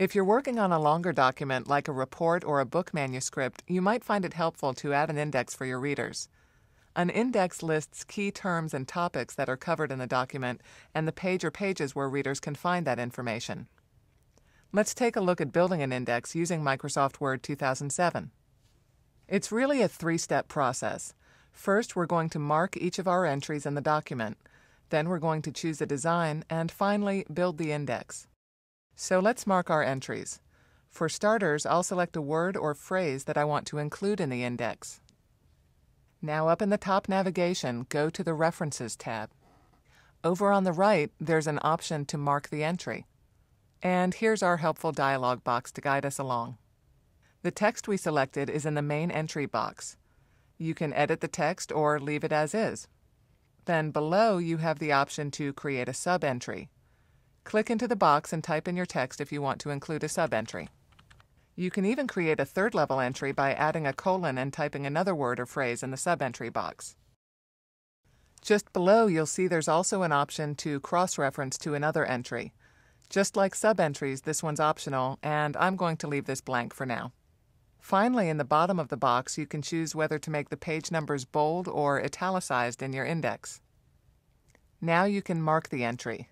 If you're working on a longer document like a report or a book manuscript, you might find it helpful to add an index for your readers. An index lists key terms and topics that are covered in the document and the page or pages where readers can find that information. Let's take a look at building an index using Microsoft Word 2007. It's really a three-step process. First, we're going to mark each of our entries in the document. Then we're going to choose a design, and finally, build the index. So let's mark our entries. For starters, I'll select a word or phrase that I want to include in the index. Now up in the top navigation, go to the References tab. Over on the right, there's an option to mark the entry. And here's our helpful dialog box to guide us along. The text we selected is in the main entry box. You can edit the text or leave it as is. Then below you have the option to create a sub-entry. Click into the box and type in your text if you want to include a sub-entry. You can even create a third level entry by adding a colon and typing another word or phrase in the sub-entry box. Just below you'll see there's also an option to cross-reference to another entry. Just like sub-entries, this one's optional, and I'm going to leave this blank for now. Finally, in the bottom of the box, you can choose whether to make the page numbers bold or italicized in your index. Now you can mark the entry.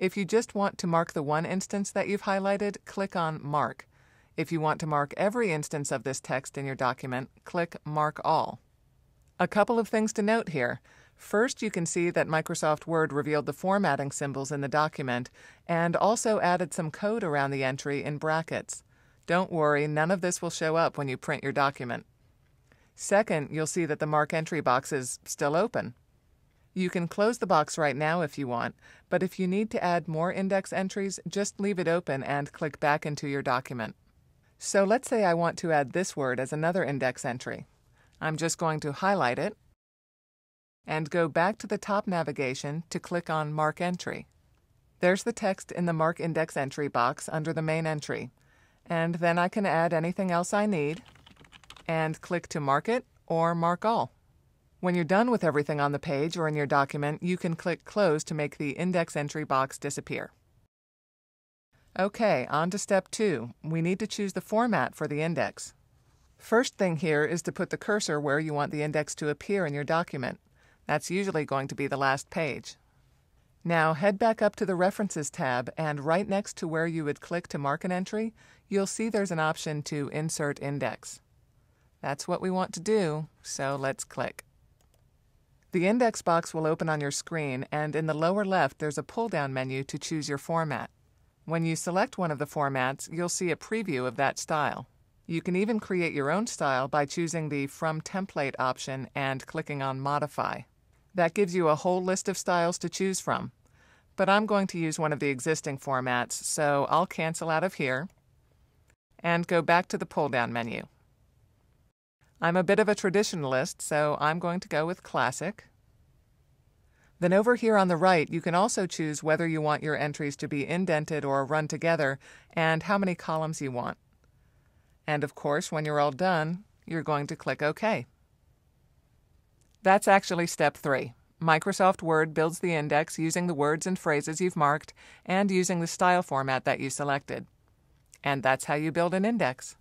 If you just want to mark the one instance that you've highlighted, click on Mark. If you want to mark every instance of this text in your document, click Mark All. A couple of things to note here. First, you can see that Microsoft Word revealed the formatting symbols in the document and also added some code around the entry in brackets. Don't worry, none of this will show up when you print your document. Second, you'll see that the Mark Entry box is still open. You can close the box right now if you want, but if you need to add more index entries, just leave it open and click back into your document. So let's say I want to add this word as another index entry. I'm just going to highlight it and go back to the top navigation to click on Mark Entry. There's the text in the Mark Index Entry box under the main entry, and then I can add anything else I need and click to mark it or mark all. When you're done with everything on the page or in your document, you can click Close to make the index entry box disappear. Okay, on to step two. We need to choose the format for the index. First thing here is to put the cursor where you want the index to appear in your document. That's usually going to be the last page. Now head back up to the References tab and right next to where you would click to mark an entry, you'll see there's an option to Insert Index. That's what we want to do, so let's click. The index box will open on your screen, and in the lower left there's a pull-down menu to choose your format. When you select one of the formats, you'll see a preview of that style. You can even create your own style by choosing the From Template option and clicking on Modify. That gives you a whole list of styles to choose from. But I'm going to use one of the existing formats, so I'll cancel out of here and go back to the pull-down menu. I'm a bit of a traditionalist, so I'm going to go with Classic. Then over here on the right, you can also choose whether you want your entries to be indented or run together and how many columns you want. And of course, when you're all done, you're going to click OK. That's actually step three. Microsoft Word builds the index using the words and phrases you've marked and using the style format that you selected. And that's how you build an index.